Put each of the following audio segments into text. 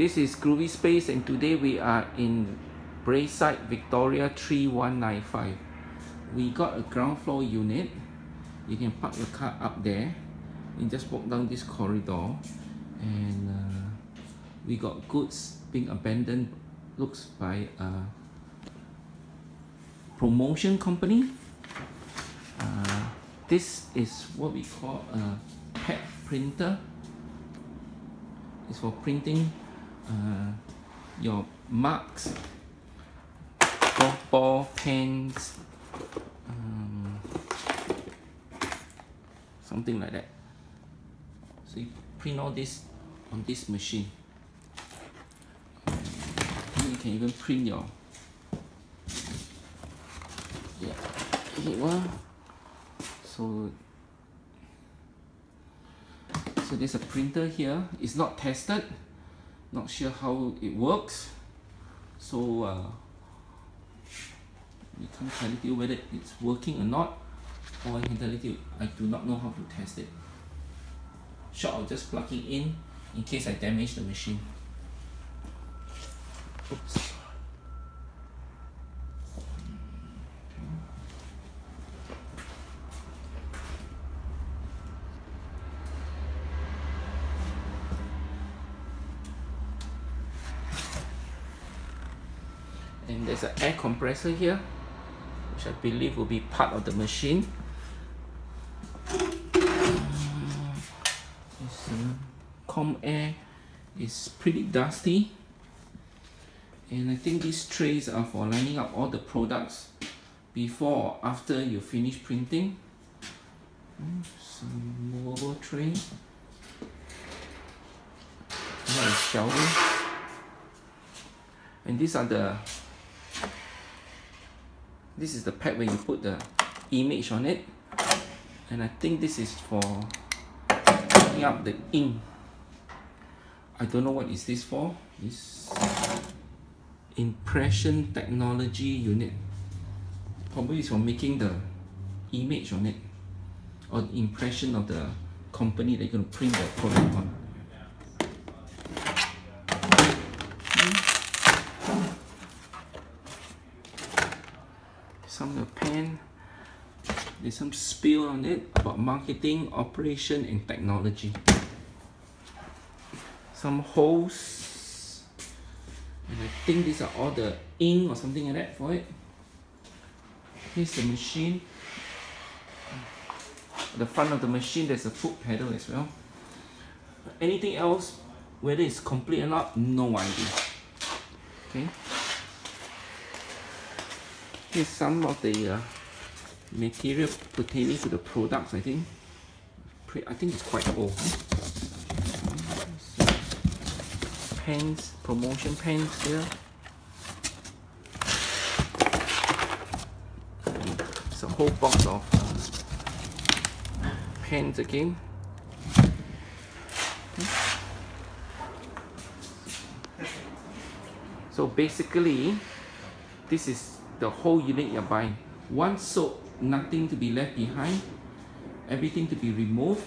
This is Groovy Space and today we are in Braeside, Victoria 3195. We got a ground floor unit. You can park your car up there. You just walk down this corridor and uh, we got goods being abandoned looks by a promotion company. Uh, this is what we call a pad printer. It's for printing uh, your marks, ball, pens, um, something like that. So you print all this on this machine. You can even print your yeah, okay, well, so so there's a printer here. It's not tested. Not sure how it works. So uh, we can't tell you whether it's working or not. Or I can tell you I do not know how to test it. Short of just plugging in in case I damage the machine. Oops. And there's an air compressor here which I believe will be part of the machine. This uh, com air is pretty dusty. And I think these trays are for lining up all the products before or after you finish printing. Hmm, some movable tray. Shelving and these are the this is the pack where you put the image on it. And I think this is for picking up the ink. I don't know what is this for. This impression technology unit. Probably is for making the image on it. Or impression of the company that you're going to print the product on some of the pen. There's some spill on it about marketing operation and technology. Some holes. And I think these are all the ink or something like that for it. Here's the machine. The front of the machine there's a foot pedal as well. Anything else whether it's complete or not no idea. Okay here's some of the uh, material pertaining to the products I think. I think it's quite old pens promotion pens here. It's a whole box of pens again. So basically this is the whole unit you're buying. One soap, nothing to be left behind, everything to be removed,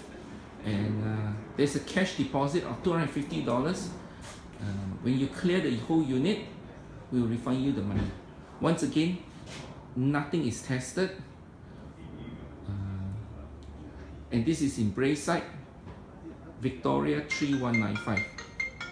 and uh, there's a cash deposit of $250. Uh, when you clear the whole unit, we'll refund you the money. Once again, nothing is tested. Uh, and this is in Braeside, Victoria 3195.